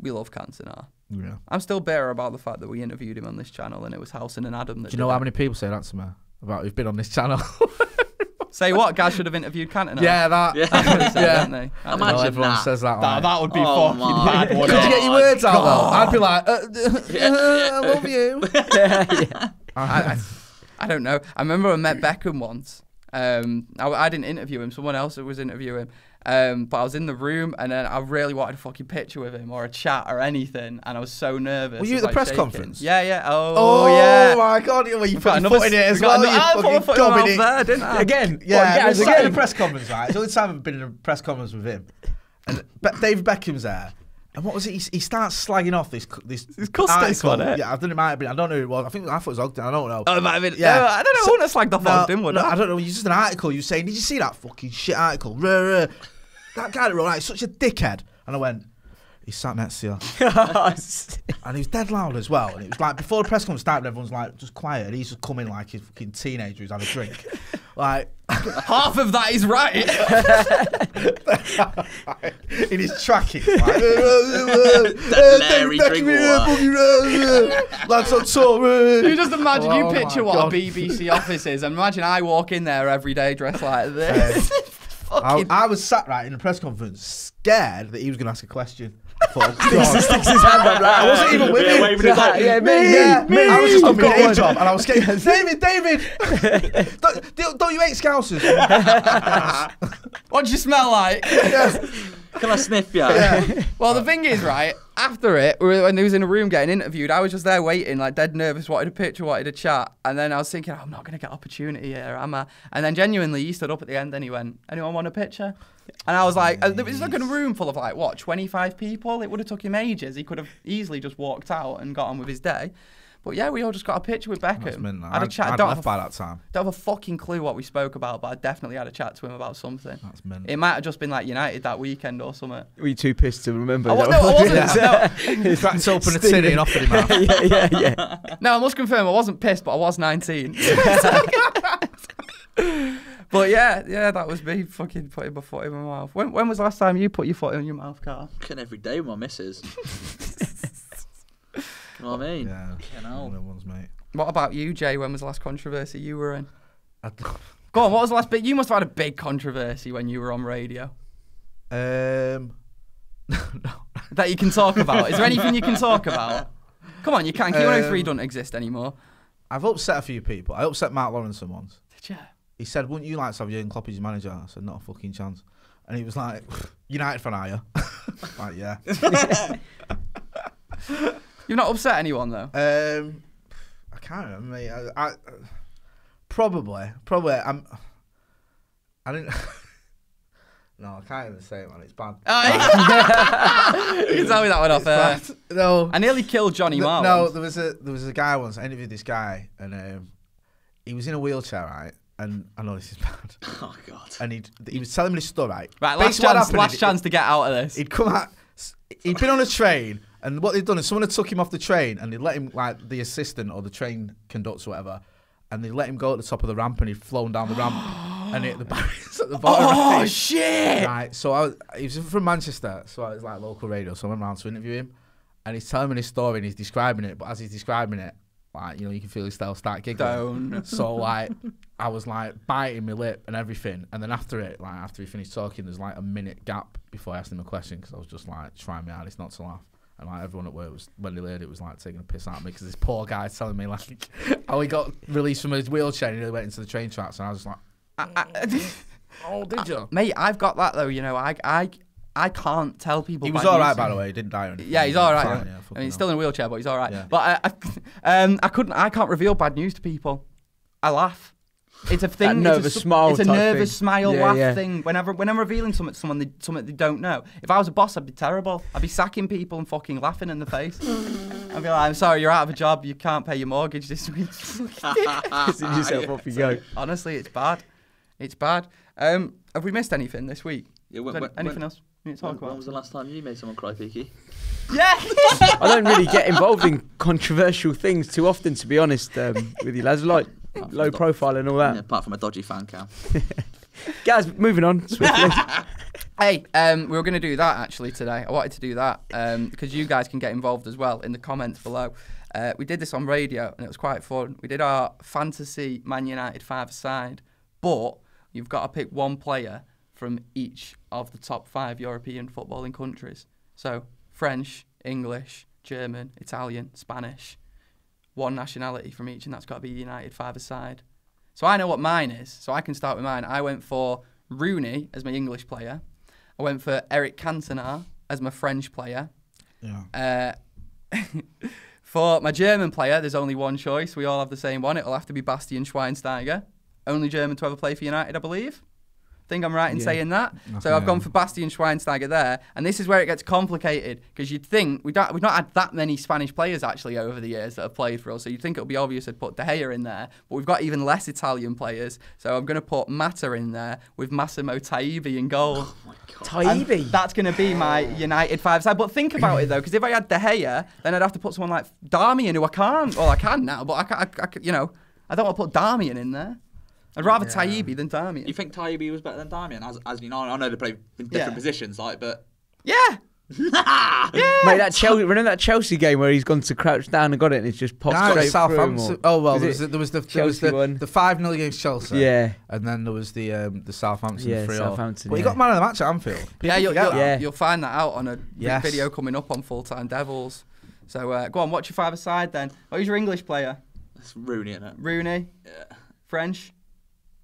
We love Cantona. Yeah. I'm still bitter about the fact that we interviewed him on this channel and it was Housen and Adam that Do you know how it. many people say that to me about who've been on this channel? <laughs> <laughs> Say what? Guys should have interviewed Cantona. yeah, that. Yeah. That's <laughs> what they say, Yeah. don't they? I <laughs> Imagine know. Well, everyone that. says that. That, like- that would be Oh fucking my bad, wouldn't Could you get your words out though? I'd be like, uh, <laughs> I love you. I, I, I don't know. I remember I met Beckham once. Um, I, I didn't interview him. Someone else was interviewing him, Um, but I was in the room and then I really wanted a fucking picture with him or a chat or anything, and I was so nervous. Were you at the like, press shaking. conference? Yeah, yeah. Oh, Oh, yeah. Oh my god! Well, you We've put got your another- foot in it as well. another- I You put my fucking foot in my gobbing mouth it. there, didn't I? Again, <laughs> Yeah, well, I yeah, was sat in again. a press conference, right? It's the only time I've been in a press conference with him. And Be- David Beckham's there. And what was it? He, he starts slagging off this this It's wasn't it? Yeah, I don't know. It might have been. I don't know who it was. I think I thought it was Ogden. I don't know. Oh, it might have been. Yeah. Yeah. I don't know. So- I wouldn't have slagged off Ogden, would no, I? I don't know. It's just an article. You were saying, did you see that fucking shit article? Ruh, ruh. That guy that wrote that is such a dickhead. And I went, he sat next to you. <laughs> And he was dead loud as well. And it was like before the press conference started, everyone's like just quiet. And he's just coming like he's a fucking teenager who's had a drink. <laughs> like Half of that is right. <laughs> in his tracking. Like. Lads on tour. You just imagine, Oh you picture what God. a BBC office is. and Imagine I walk in there every day dressed like this. Um, I, I was sat right in the press conference, scared that he was going to ask a question. I Sticks God. sticks his hand up like, I wasn't even with Yeah, him. waving his Yeah, hand. me, Yeah, me, I was just on I've my day job and I was scared. <laughs> David, David, <laughs> don't, don't- don't you hate Scousers? <laughs> what do you smell like? Can I sniff you? <laughs> Well, the thing is, right, after it, when he was in a room getting interviewed, I was just there waiting, like dead nervous, wanted a picture, wanted a chat. And then I was thinking, I'm not going to get opportunity here, am I? And then genuinely, he stood up at the end and he went, Anyone want a picture? And I was like, uh, there was like a room full of like, what, 25 people? It would have took him ages. He could have easily just walked out and got on with his day. But yeah, we all just got a picture with That's Beckham. mint, I had a I'd, chat. I'd don't, left have by a, that time. don't have a fucking clue what we spoke about, but I definitely had a chat to him about something. That's mint. It might have just been like United that weekend or something. Were you too pissed to remember? I wa- that no, I one? wasn't. He <laughs> cracked open a tinny and offered him out. <laughs> yeah, yeah, yeah. No, I must confirm I wasn't pissed, but I was 19. <laughs> but yeah, yeah, that was me fucking putting my foot in my mouth. When, when was the last time you put your foot in your mouth, Karl? Fucking every day with my missus. You know what I mean? Yeah, You know. one of ones, mate. What about you, Jay? When was the last controversy you were in? I Go on, what was the last bit? You must have had a big controversy when you were on radio Um, <laughs> no, that you can talk about. Is there anything you can talk about? <laughs> Come on, you can. Key 103 Um, doesn't exist anymore. I've upset a few people. I upset Mark Lawrence once. Did you? He said, "Wouldn't you like to have Jurgen Klopp as your manager?" I said, "Not a fucking chance." And he was like, "United fan, are you?" <laughs> like, yeah. You've not upset anyone though. Um, I can't remember. Mate. I, I probably, probably. I'm. I didn't. <laughs> no, I can't even say it, man. It's bad. <laughs> you can tell me that one off air. No. I nearly killed Johnny Marr. no, once. there was a there was a guy once. I interviewed this guy, and um, he was in a wheelchair, right? And I know this is bad. <laughs> Oh god. And he he was telling me this story, right? Right, last Basically chance, happened last chance to get out of this. He'd come out. He'd been on a train, and what they'd done is someone had took him off the train, and they'd let him like the assistant or the train conductor, or whatever, and they let him go at the top of the ramp, and he'd flown down the ramp <gasps> and hit the barriers at the oh, bottom. Oh right? shit! Right, so I was, he was from Manchester, so I was like local radio, so I went round to interview him, and he's telling me this story and he's describing it, but as he's describing it, like you know, you can feel his style start giggling. Don't. So <laughs> like, I was like biting my lip and everything, and then after it, like after he finished talking, there's like a minute gap before I asked him a question because I was just like trying my hardest not to laugh. And like everyone at work was when they heard it was like taking a piss at me because this poor guy telling me like <laughs> how he got released from his wheelchair and he went into the train tracks and I was like, I- ah, I- ah, ah. mm. <laughs> oh, did you? mate, I've got that though. You know, I, I, I can't tell people. He was all right, by the way. He didn't die. Yeah, he's all right. Fine, yeah. I mean, he's still in a wheelchair, but he's all right. Yeah. But I, uh, I, <laughs> um, I couldn't. I can't reveal bad news to people. I laugh. It's a thing. it's a nervous smile It's a type nervous thing. smile Yeah, laugh yeah. thing. Whenever, when I'm revealing something to someone, they, something they don't know. If I was a boss, I'd be terrible. I'd be sacking people and fucking laughing in the face. I'd be like, "I'm sorry, you're out of a job. You can't pay your mortgage this week." <laughs> Pissing yourself off you go. Honestly, it's bad. It's bad. Um, have we missed anything this week? Yeah, when- when- anything when- else we need to When, talk when about? was the last time you made someone cry, Peaky? Yeah. I don't really get involved in controversial things too often, to be honest, um, with you lads. Like low profile and all that. apart from a dodgy fan cam. <laughs> Guys, moving on swiftly. <laughs> Hey, um, we were going to do that actually today. I wanted to do that um, because you guys can get involved as well in the comments below. Uh, we did this on radio and it was quite fun. We did our fantasy Man United five-a-side, but you've got to pick one player from each of the top five European footballing countries. So French, English, German, Italian, Spanish. One nationality from each, and that's got to be United five-a-side. So I know what mine is, so I can start with mine. I went for Rooney as my English player. I went for Eric Cantona as my French player. Yeah. Uh, <laughs> for my German player, there's only one choice. We all have the same one. It'll have to be Bastian Schweinsteiger. Only German to ever play for United, I believe. Think I'm right in Yeah. saying that. That's so I've gone for Bastian Schweinsteiger there, and this is where it gets complicated because you'd think we don't we've not had that many Spanish players actually over the years that have played for us. So you'd think it'll be obvious I'd put De Gea in there, but we've got even less Italian players. So I'm going to put Mata in there with Massimo Taibi in goal. Oh and Taibi. That's going to be my United five side. But think about it though, because if I had De Gea, then I'd have to put someone like Darmian, who I can't. Well, I can now, but I, can, I, I you know, I don't want to put Darmian in there. I'd rather Taibi than Darmian. You think Taibi was better than Darmian? As, as you know, I know they play in different Yeah. positions, like, but yeah. <laughs> yeah. Mate, that Chelsea, remember that Chelsea game where he's gone to crouch down and got it and it's just popped Nah, straight Southampton. through Oh well, Was there was, the, there was the there was the, one? the five 0 against Chelsea. Yeah. and then there was the um, the Southampton Yeah, three. Southampton, But he yeah. got man of the match at Anfield. People Yeah, you'll, you'll. Yeah. you'll find that out on a Yes. video coming up on Full Time Devils. So uh, go on, watch your five aside then? Oh, who's your English player? it's Rooney, isn't it? Rooney, Yeah. French.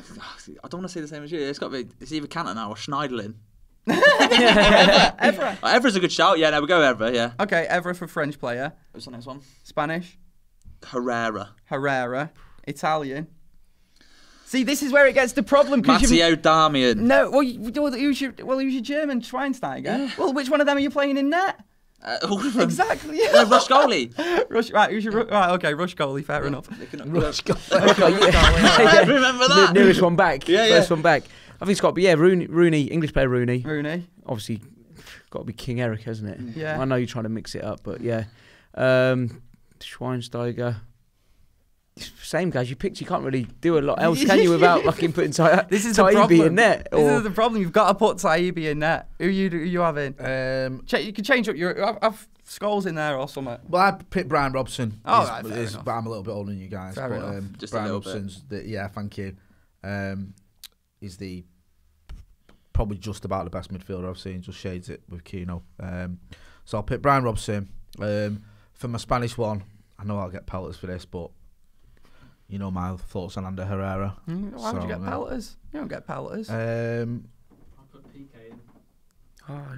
I don't want to say the same as you. It's got to be. It's either Cantona or Schneiderlin. <laughs> Evra. Evra's oh, a good shout. Yeah, no, we go Evra. Yeah. Okay, Evra for French player. What's the next one? Spanish, Herrera. Herrera. Italian. See, this is where it gets the problem. 'cause you've- Matteo Darmian. No, well, you, well, who's your, well, who's your German Schweinsteiger? Well, which one of them are you playing in net? Uh, all of them. Exactly. Uh, Rush goalie. <laughs> Rush, right, who's your, ru- right, okay, Rush goalie, fair enough. Rush goal. <laughs> Yeah. <laughs> Remember Ne- that? nearest one back. Yeah, yeah. First one back. I think it's got to be, yeah, Rooney, Rooney English player Rooney. Rooney. Obviously, got to be King Eric, hasn't it? Yeah. I know you're trying to mix it up, but yeah. Um, Schweinsteiger. Same guys you picked. You can't really do a lot else, can you, without <laughs> fucking putting Ty- <laughs> This is the problem. in net? This is the problem. You've got to put Taibi in net. Who you who you having? Um, Ch- you can change up your have, have Scholes in there or something. well, I picked Brian Robson. Oh, He's- right, fair he's- enough. but I'm a little bit older than you guys. Fair but, enough. Um, Just a Brian little bit. Robson's the yeah, thank you. Um, he's the probably just about the best midfielder I've seen. Just shades it with Keano. Um, so I'll pick Brian Robson. Um, for my Spanish one, I know I'll get pelters for this, but you know my thoughts on Ander Herrera. Hmm, Why would you get uh, pelters? You don't get pelters. Um,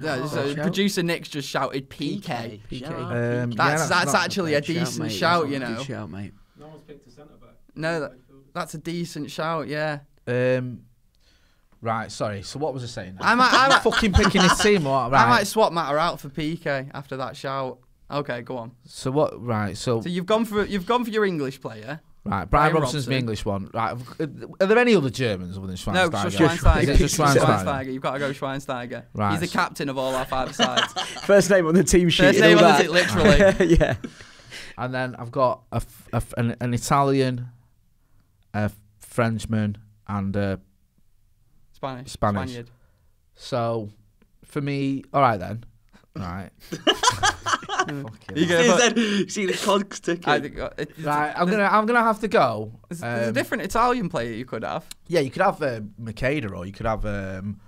yeah, oh, so shout. producer Nick's just shouted PK. PK. um, That's yeah, that's, not- actually a Great shout, decent mate. shout, That's you a good know. shout, mate. No one's picked a centre back. No, that, that's a decent shout. Yeah. Um, right, sorry. So what was I saying? I might, I might, fucking picking his team. <laughs> Or, right. I might swap Mata out for PK after that shout. Okay, go on. So what? Right. So So you've gone for you've gone for your English player. Right. Brian, Brian Robson's my Robson. English one. Right. Are there any other Germans other than No, Schweinsteiger? just Schweinsteiger. Is just Schweinsteiger? Schweinsteiger. You've got to go Schweinsteiger. Right. He's the captain of all our five <laughs> sides. First name on the team sheet. First name all on it, that. literally. <laughs> yeah. And then I've got a, f- a f- an, an Italian, a Frenchman, and a Spanish. Spanish. Spaniard. so for me. All right then. Right. <laughs> Fucking You hell. gonna put- He said, see the clock's ticking. I think, uh, it- Right. I'm gonna. I'm gonna have to go. There's, there's a Um, different Italian player you could have. Yeah, you could have uh, Macheda or you could have um,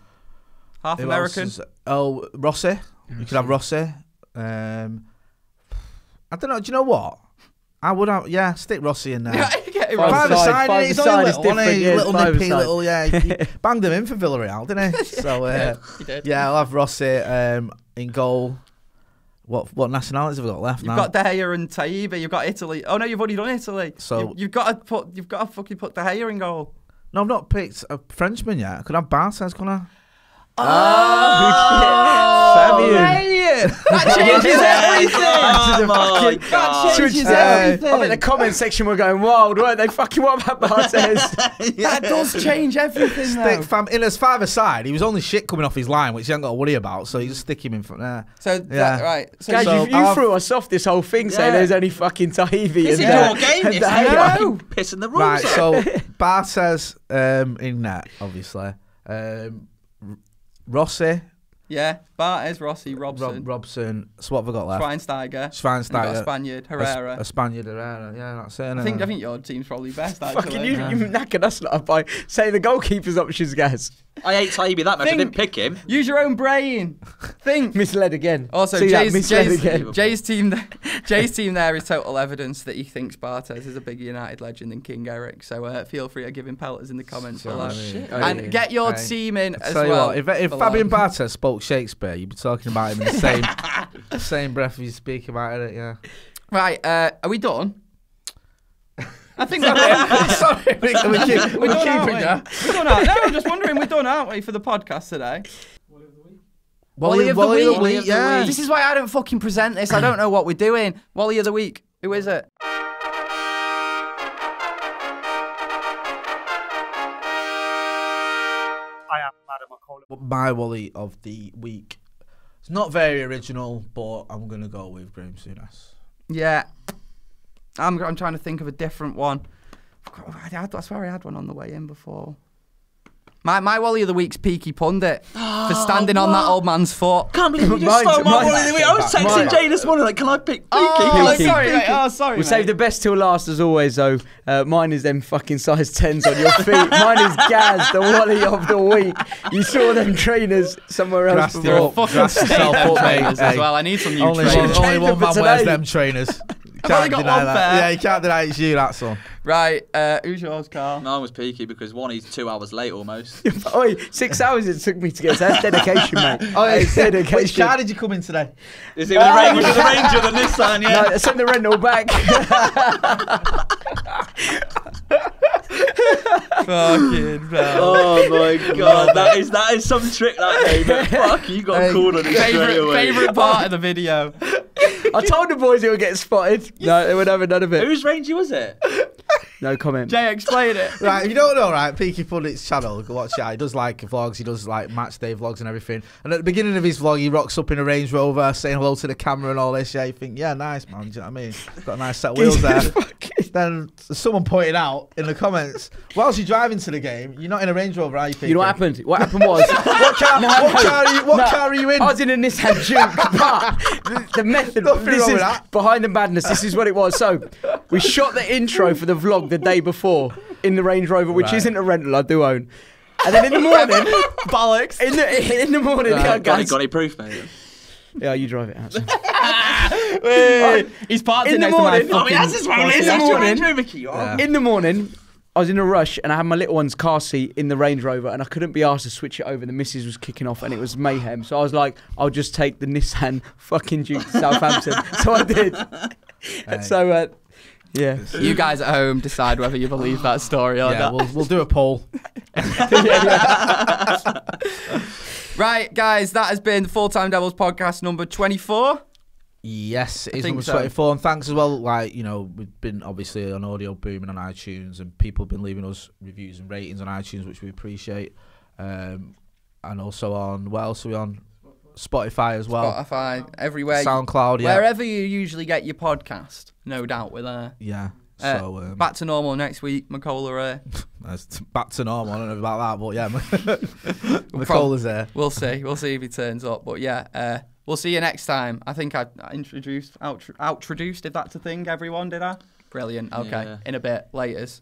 Half who else American. is- oh, Rossi. You could have Rossi. Um, I don't know. Do you know what? I would have. Yeah, stick Rossi in there. <laughs> Get right. Five aside, aside, five he's only little, he? yeah, little nippy, little yeah. He he <laughs> banged him in for Villarreal, didn't he? <laughs> So uh, He did. yeah, I'll have Rossi um, in goal. What what nationalities have we got left now? You've now? got De Gea and Taibi. You've got Italy. Oh no, you've already done Italy. So- you've, you've got to put. You've got to fucking put De Gea in goal. no, I've not picked a Frenchman yet. Could I could have Barthez, couldn't I? <laughs> Fabien. <laughs> That changes everything. oh my That changes Uh, everything. I bet the comment section were going wild, weren't they? Fucking what about <laughs> Barthez? That does change everything. Stick Though. fam in as five aside. He was only shit coming off his line, which you ain't got to worry about. So you just stick him in front there. So Yeah. that, right. So, Guys, So you, you threw us off this whole thing saying there's only fucking Taibi This and is uh, your game. and This is Gea. fucking pissing the rules Right, up. so Barthez um, in net, obviously. Um, R- Rossi, yeah, Barthez, Rossi, Robson, Rob, Robson. So what have I got left? Schweinsteiger, got a Schweinsteiger. Spaniard, Herrera. a Spaniard Herrera. Yeah, that's it. I think? I think your team's probably best. <laughs> Actually. Fucking you, you knackered us lot by saying the goalkeeper's options, guys. I hate Taibi that much. I didn't pick him. Use your own brain. Think. <laughs> Misled again. Also, See that? Jay's, misled Jay's, again. Jay's team, <laughs> Jay's team there is total evidence that he thinks Barthez is a bigger United legend than King Eric. So uh, feel free to give him pelters in the comments below. shit. Oh, and yeah. get your Hey, team in I as tell you well. what, if, if below. Fabien Barthez spoke Shakespeare, you'd be talking about him in the same <laughs> same breath as you speak about it. Yeah. Right, uh, are we done? I think we're. <laughs> Sorry, we, we keep, We're we're done, aren't keeping we? that. We're done, aren't- No, I'm just wondering, we're done, aren't we, for the podcast today? Wally, of the week. Wally week. of the week, yeah. This is why I don't fucking present this. I don't know what we're doing. Wally of the week. Who is it? I am Madam McCollum. My Wally of the week. It's not very original, but I'm gonna go with Graham Souness. Yeah. I'm, I'm trying to think of a different one. I, had, I swear I had one on the way in before. My, my Wally of the week's Peaky Pundit <gasps> for standing on that old man's foot. Can't believe you <laughs> just Mine's- stole my mine's- Wally of the week. I was texting Mine- Jay this morning like, can I pick Oh, Peaky. sorry, mate. Oh, sorry. We'll mate. save the best till last as always though. Uh, mine is them fucking size 10s on your feet. <laughs> mine is Gaz, the Wally of the week. You saw them trainers somewhere else Grassed before. up, Fucking grassed state yourself them up, trainers as well. I need some new Only trainers. one, only Trained one them man for wears them trainers. <laughs> only Can't got deny one that. pair. Yeah, you can't deny it's you, that's all. Right, uh, who's yours, Karl? Mine was peaky because one, he's two hours late almost. <laughs> Oi, six hours it took me to get. So that's dedication, mate. <laughs> Oh, it's Which car did you come in today? Is it with the Ranger, with the Ranger the Nissan? <laughs> No, Yeah. send the rental back. Fucking hell. Oh my god, that is that is some trick that day, but <laughs> fuck, you got Hey, called on it straight Favorite, away. favorite <laughs> part of the video. I told the boys it would get spotted. No, they would have none of it. Whose Ranger was it? No comment. Jay, explain it. <laughs> Right, if you don't know, right, Peaky Pundit's channel, go watch it. He does like vlogs, he does like match day vlogs and everything. And at the beginning of his vlog, he rocks up in a Range Rover, saying hello to the camera and all this. Yeah, you think, yeah, nice, man. Do you know what I mean? Got a nice set of <laughs> wheels there. then someone pointed out in the comments, whilst you're driving to the game, you're not in a Range Rover, are you? You know what happened? What happened was <laughs> What car, No, what no. car are you, what No, car are you in? I was in a Nissan Juke, but the, the method, Nothing this wrong is with that. behind the madness. This is what it was. So, we shot the intro for the vlog the day before in the Range Rover, which Right. isn't a rental. I do own. And then in the morning, <laughs> Bollocks. in the in the morning, Right. yeah, Got, any, guys. got any proof, mate? Yeah, you drive it out. <laughs> son. He's parked In the next to morning- Oh, he has his one, in the morning. Range Rover key. In the morning, I was in a rush and I had my little one's car seat in the Range Rover and I couldn't be asked to switch it over. The missus was kicking off and it was mayhem. So I was like, I'll just take the Nissan fucking Juke to <laughs> Southampton. so I did. So, uh, yeah. You guys at home decide whether you believe that story or yeah, not. we'll, we'll do a poll. <laughs> Right, guys, that has been Full Time Devils podcast number 24. Yes, it is think number so. 24. And thanks as well. Like, you know, we've been obviously on audio booming on iTunes, and people have been leaving us reviews and ratings on iTunes, which we appreciate. Um, and also on, what else are we on? Spotify as well. Spotify, everywhere. SoundCloud, yeah. Wherever you usually get your podcast, no doubt we're there. Yeah. Uh, So, um, Back to normal next week, McCullough here. that's t- back to normal. I don't know about that, but yeah. <laughs> <laughs> McCall there. We'll see. We'll see if he turns up. But yeah, uh, we'll see you next time. I think I, I introduced, out, introduced, if that's a thing, everyone, did I? Brilliant. Okay. Yeah. In a bit. Laters.